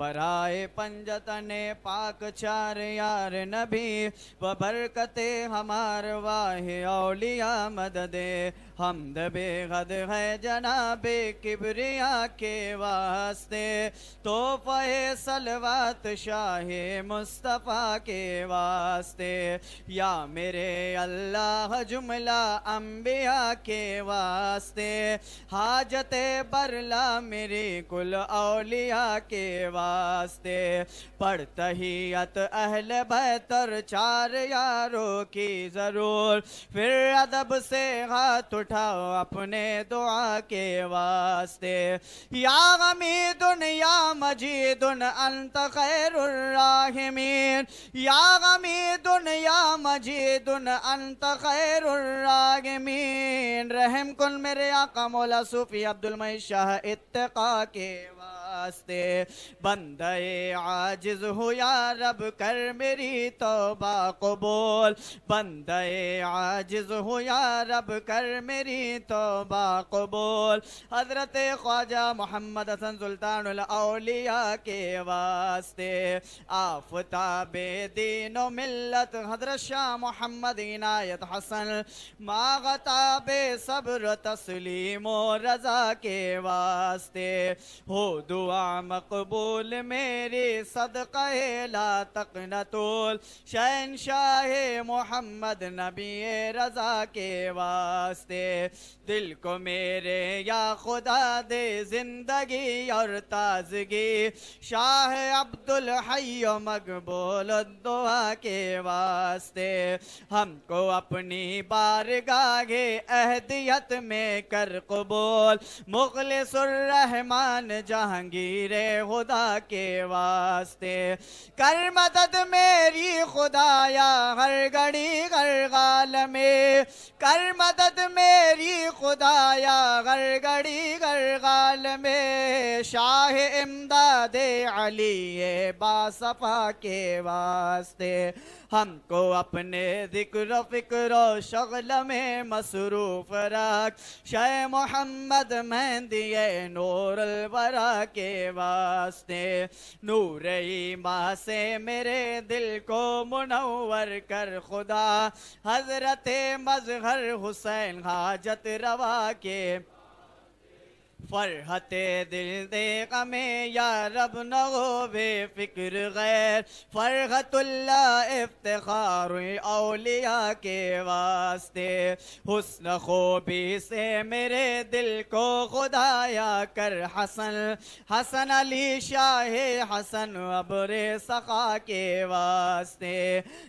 बराए पंजतने पाक चार यार नबी, व बरकते हमार वाह औलिया मदद। हमद बेहद है जनाबे किबरिया के वास्ते। तो फ़े सलवात शाह मुस्तफ़ा के वास्ते। या मेरे अल्लाह जुमला अम्बिया के वास्ते। हाजत बरला मेरी कुल औलिया के वास्ते पढ़तहियत अहल बेहतर चार यारों की ज़रूर। फिर अदब से हाथ उठाओ अपने दुआ के वास्ते। या गमी दुनिया मजीदुन, अंत खैरुर्राहिमीन या गमी दुनिया मजीदुन, अंत खैरुर्राहिमीन रहम कुल मेरे आका मौला सूफी अब्दुल मई शाह इत्तका के वास्ते। बंदे, आजिज हो या रब, कर मेरी तौबा कबूल। बंदे, आजिज हो या रब, कर मेरी तौबा कबूल। हज़रत ख्वाजा मोहम्मद हसन सुल्तान औलिया के वास्ते। आफताबे दीनो मिल्लत, हज़रत शाह मोहम्मद इनायत हसन। मागताबे सब्र तस्लीमो रजा के वास्ते। हो दुआ मकबूल मेरी सदक़े ला तक नतुल शहनशाह मोहम्मद नबी रजा के वास्ते। दिल को मेरे या खुदा दे ज़िंदगी और ताजगी। शाह अब्दुल हयो मकबूल दुआ के वास्ते। हमको अपनी बारगाहे अहदियत में कर कबूल। मुखलिसुर रहमान जहांगीर खुदा के वास्ते। कर मदद मेरी खुदाया, हर घड़ी, हर गाल में। कर मदद मेरी खुदाया, हर घड़ी, हर गाल में। शाह इमदाद अली बासफा के वास्ते। हमको अपने ज़िक्र, फ़िक्र शगल में मसरूफ रख। शय मोहम्मद मेहंदी नूर वरा के वास्ते। नूर ईमा से मेरे दिल को मुनवर कर खुदा। हज़रत मजहर हुसैन हाजत रवा के फरहते दिल दे गमे या रब न हो बे फ़िक्र गैर। फरहतुल्ला इफ्तिखार औलिया के वास्ते, हुस्न खूबी से मेरे दिल को खुदाया कर। हसन हसन अली शाह हसन अबरे सखा के वास्ते,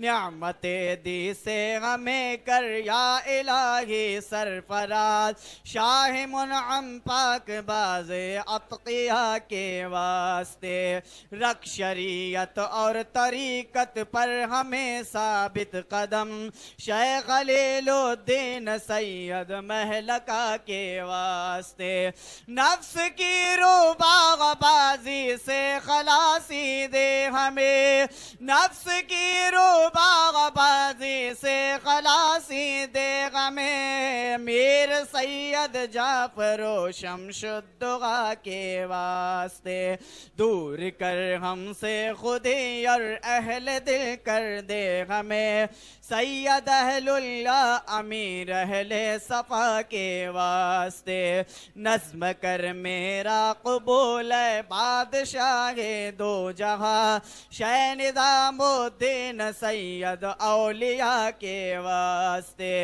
न्यामत दी से हमें कर या इलाही सरफराज। शाह मुनअम पाक बाज अतकिया के वास्ते। रख शरीयत और तरीकत पर हमें साबित कदम। शेख खलीलुद्दीन सैयद महलका के वास्ते। नफ्स की रूबागबाजी से खलासी दे हमें। नफ्स की रूबागबाजी से खलासी दे हमें। मीर सैयद जाफरो शमशुद्दुगा के वास्ते दूर कर हमसे खुदी और अहल दिल कर दे हमें सैयद अहलुल्ला अमीर अहले सफ़ा के वास्ते नज्म कर मेरा कबूल बादशाह दो जहाँ शह निजामुद्दीन सैयद औलिया के वास्ते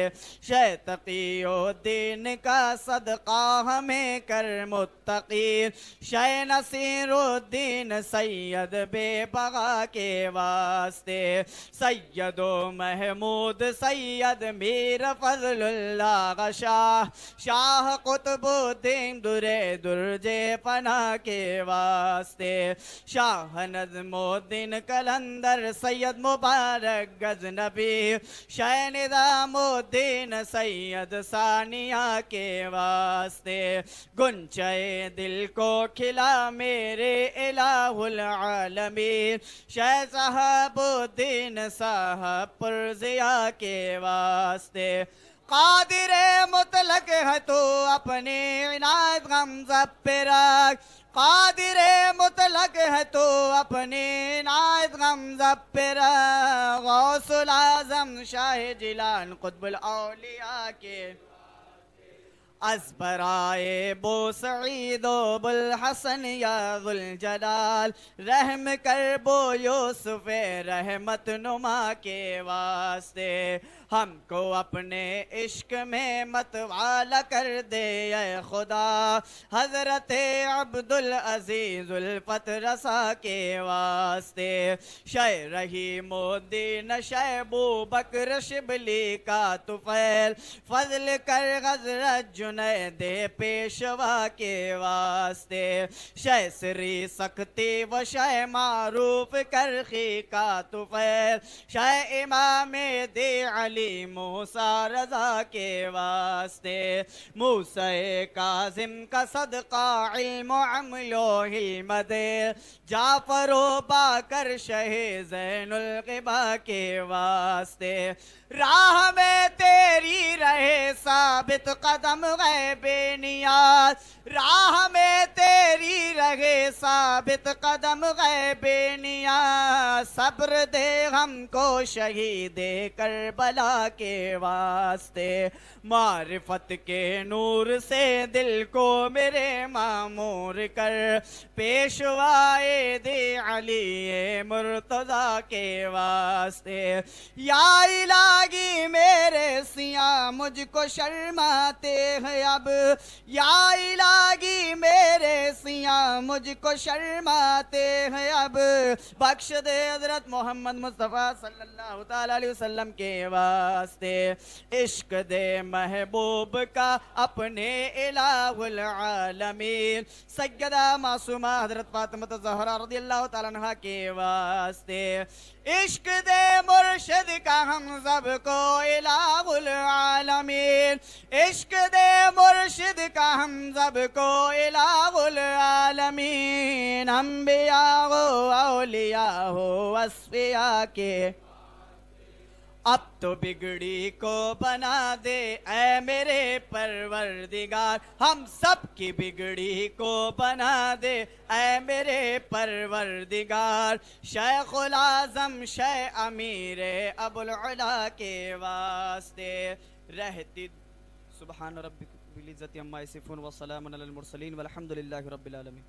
शह तकीउद्दीन का सदका हमें कर मुत्तकी शह नसीरुद्दीन सैयद बेबगा के वास्ते। सैयदो महमूद, सैयद मीर फजलुल्लाह शाह। शाह कुतुबुद्दीन दुरे दुर्जे पना के वास्ते। शाह नजमुद्दीन कलंदर, सैयद मुबारक गजनबी शह निजामुद्दीन, सैयद सानिया के वास्ते। गुंचे दिल को खिला मेरे इलाहुल आलमीन। शह साहबुद्दीन साहब पुरजिया के वास्ते। कादिर मुतलक है तो अपने इनायत गम जब पे रख। कादिर मुतलक है तो अपने इनायत गम जब पे रख। गौसुल आज़म शाह जिलान कुतुबुल औलिया के असबराए बो सईदो बुल हसन या गुल जलाल। रहम कर बो यूसुफ, रहमत नुमा के वास्ते। हमको अपने इश्क में मतवाला कर दे खुदा। हज़रत अब्दुल अजीजुल फत रसा के वास्ते। शय रही मोदी न शैबू बकर शिबली का तुफैल। फजल कर हज़रत जुने दे पेशवा के वास्ते। शय श्री सख्ती व शय मारूफ कर खी का तुफैल शय इमाम दे अली मूसा रजा के वास्ते। मूसा काजिम का सदका इल्म अमलो हिलमदे जाफरो बाकर शहे गिबा के वास्ते। राह में तेरी रहे साबित कदम गए बेनियाज राह में तेरी रहे साबित कदम गए बेनिया। सब्र दे हमको शहीद कर बला के वास्ते। मारिफत के नूर से दिल को मेरे मामूर कर। पेशवाए दे अली मुर्तजा के वास्ते। या इलागी मेरे सिया, मुझको शर्माते हैं अब। या इलागी मेरे सिया, मुझको शर्माते हैं अब। बख्श दे हज़रत मोहम्मद मुस्तफ़ा सल्लल्लाहु अलैहि वसल्लम के वास्ते। इश्क दे महबूब का अपने इलाहुल आलमीन। सैयदा मासूमा हज़रत फातिमा जहरा रदियल्लाहु ताला अन्हा के वास्ते। इश्क दे मुर्शिद का हम सबको इलाहुल आलमीन इश्क दे मुर्शिद का हम सबको इलाहुल आलमीन अम्बिया हो औलिया हो असफिया के अब तो बिगड़ी को बना दे, ऐ मेरे परवरदिगार। हम सब की बिगड़ी को बना दे, ऐ मेरे परवरदिगार। शेखुल आज़म शेख अमीर अबुल के वास्ते रहती। सुबहान रब्बिक बिल इज्जति अम्मा यसिफून व सलामुन अलल मुरसलीन, वल्हम्दुलिल्लाहि रब्बिल आलमीन।